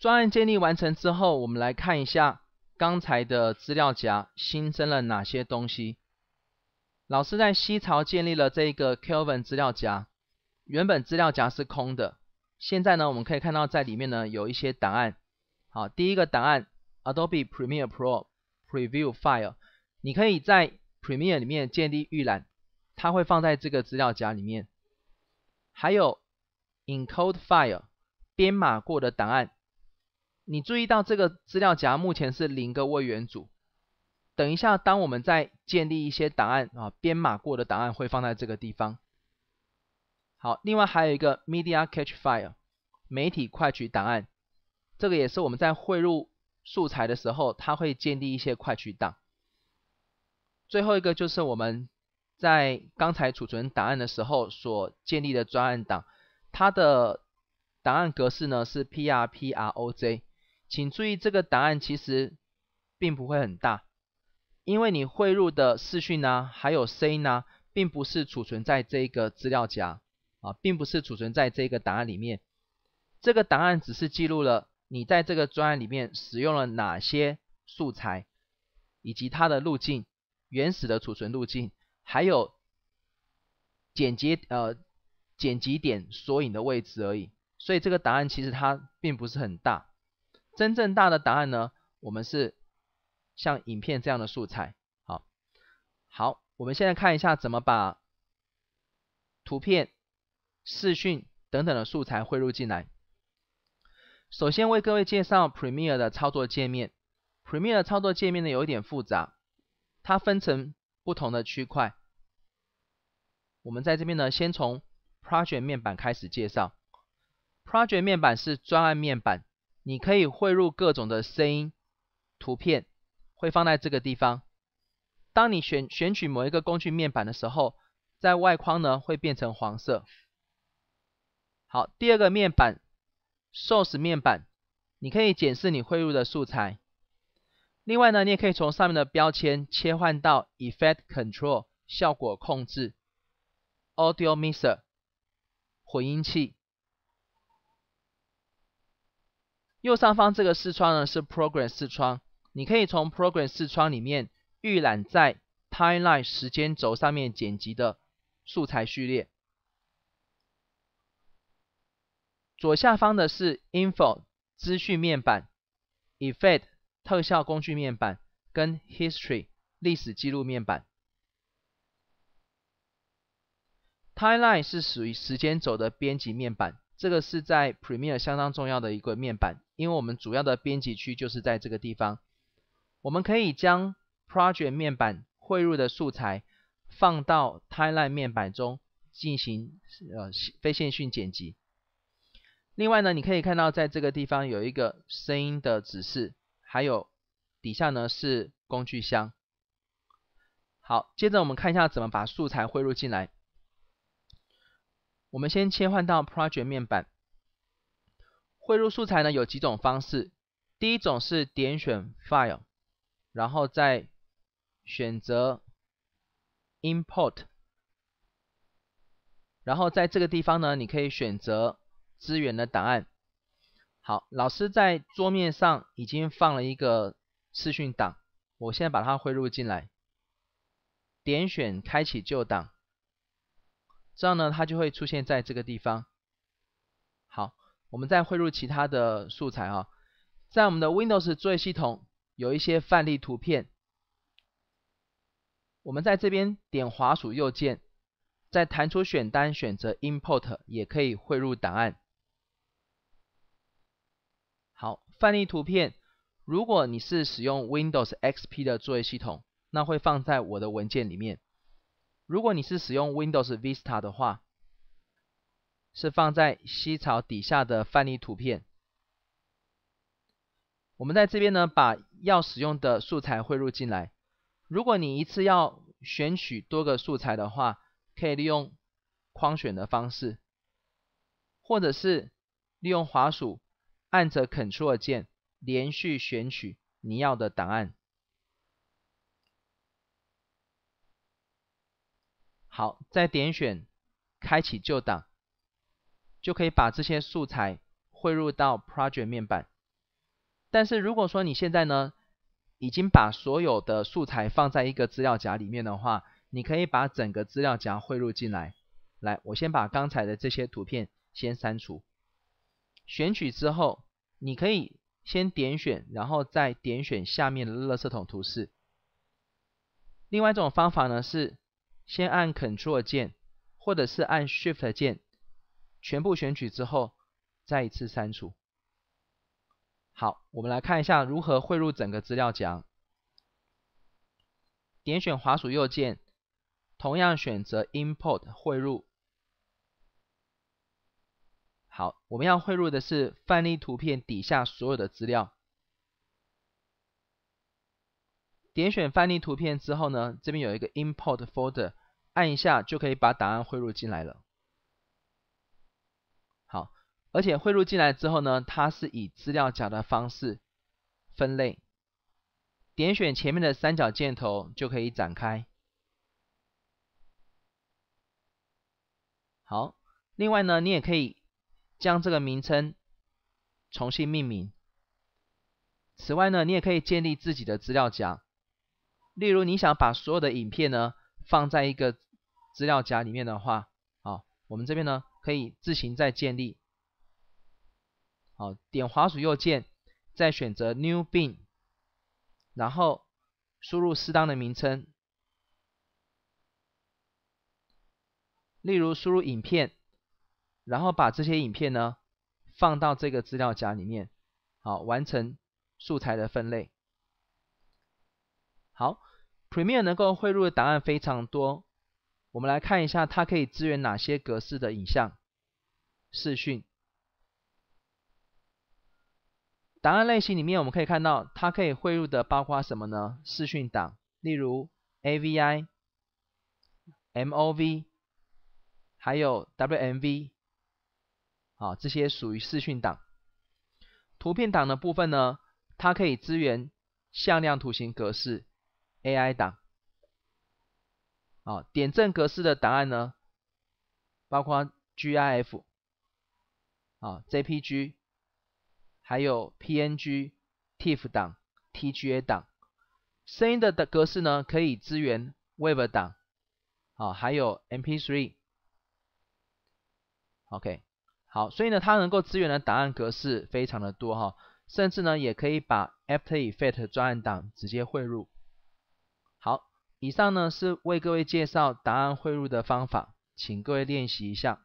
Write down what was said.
专案建立完成之后，我们来看一下刚才的资料夹新增了哪些东西。老师在西槽建立了这个 Kelvin 资料夹，原本资料夹是空的，现在呢，我们可以看到在里面呢有一些档案。好，第一个档案 Adobe Premiere Pro Preview File，你可以在 Premiere 里面建立预览，它会放在这个资料夹里面。还有 Encode File 编码过的档案。你注意到这个资料夹目前是零个位元组。等一下，当我们在建立一些档案啊，编码过的档案会放在这个地方。好，另外还有一个 Media catch File 媒体快取档案，这个也是我们在汇入素材的时候，它会建立一些快取档。最后一个就是我们在刚才储存档案的时候所建立的专案档，它的档案格式呢是 PRPROJ。请注意，这个档案其实并不会很大，因为你汇入的视讯呢，还有声音呢，并不是储存在这个资料夹啊，并不是储存在这个档案里面。这个档案只是记录了你在这个专案里面使用了哪些素材，以及它的路径、原始的储存路径，还有剪辑呃剪辑点索引的位置而已。所以这个档案其实它并不是很大。真正大的答案呢，我们是像影片这样的素材。好，好，我们现在看一下怎么把图片、视讯等等的素材汇入进来。首先为各位介绍 Premiere 的操作界面。Premiere 的操作界面呢有一点复杂，它分成不同的区块。我们在这边呢，先从 Project 面板开始介绍。Project 面板是专案面板。你可以汇入各种的声音、图片，会放在这个地方。当你选选取某一个工具面板的时候，在外框呢会变成黄色。好，第二个面板，Source 面板，你可以检视你汇入的素材。另外呢，你也可以从上面的标签切换到 Effect Control 效果控制，Audio Mixer 混音器。右上方这个视窗呢是 Program 视窗，你可以从 Program 视窗里面预览在 Timeline 时间轴上面剪辑的素材序列。左下方的是 Info 资讯面板、Effect 特效工具面板跟 History 历史记录面板。Timeline 是属于时间轴的编辑面板。这个是在 Premiere 相当重要的一个面板，因为我们主要的编辑区就是在这个地方。我们可以将 Project 面板汇入的素材放到 Timeline 面板中进行呃非线性剪辑。另外呢，你可以看到在这个地方有一个声音的指示，还有底下呢是工具箱。好，接着我们看一下怎么把素材汇入进来。我们先切换到 Project 面板，汇入素材呢有几种方式。第一种是点选 File，然后再选择 Import，然后在这个地方呢，你可以选择资源的档案。好，老师在桌面上已经放了一个视讯档，我现在把它汇入进来，点选开启旧档。这样呢，它就会出现在这个地方。好，我们再汇入其他的素材啊，在我们的 Windows 作业系统有一些范例图片，我们在这边点滑鼠右键，在弹出选单选择 Import，也可以汇入档案。好，范例图片，如果你是使用 Windows XP 的作业系统，那会放在我的文件里面。如果你是使用 Windows Vista 的话，是放在西槽底下的范例图片。我们在这边呢，把要使用的素材汇入进来。如果你一次要选取多个素材的话，可以利用框选的方式，或者是利用滑鼠按着 Ctrl 键连续选取你要的档案。好，再点选开启旧档，就可以把这些素材汇入到 Project 面板。但是如果说你现在呢，已经把所有的素材放在一个资料夹里面的话，你可以把整个资料夹汇入进来。来，我先把刚才的这些图片先删除。选取之后，你可以先点选，然后再点选下面的垃圾桶图示。另外一种方法呢是，先按 Ctrl 键，或者是按 Shift 键，全部选取之后，再一次删除。好，我们来看一下如何汇入整个资料夹。点选滑鼠右键，同样选择 Import 汇入。好，我们要汇入的是范例图片底下所有的资料。点选范例图片之后呢，这边有一个 Import Folder，按一下就可以把档案汇入进来了。好，而且汇入进来之后呢，它是以资料夹的方式分类。点选前面的三角箭头就可以展开。好，另外呢，你也可以将这个名称重新命名。此外呢，你也可以建立自己的资料夹。例如，你想把所有的影片呢放在一个资料夹里面的话，好，我们这边呢可以自行再建立。好，点滑鼠右键，再选择 New Bin，然后输入适当的名称，例如输入影片，然后把这些影片呢放到这个资料夹里面，好，完成素材的分类。好。Premiere 能够汇入的档案非常多，我们来看一下它可以支援哪些格式的影像、视讯。档案类型里面，我们可以看到它可以汇入的包括什么呢？视讯档，例如 AVI、MOV，还有 WMV，啊，这些属于视讯档。图片档的部分呢，它可以支援向量图形格式。AI 档，啊，点阵格式的档案呢，包括 GIF，啊，JPG，还有 PNG、TIFF 档、TGA 档。声音的的格式呢，可以支援 WAV 档，啊，还有 MP3。OK，好，所以呢，它能够支援的档案格式非常的多哈，甚至呢，也可以把 After e f f e c t 专案档直接汇入。以上呢是为各位介绍答案汇入的方法，请各位练习一下。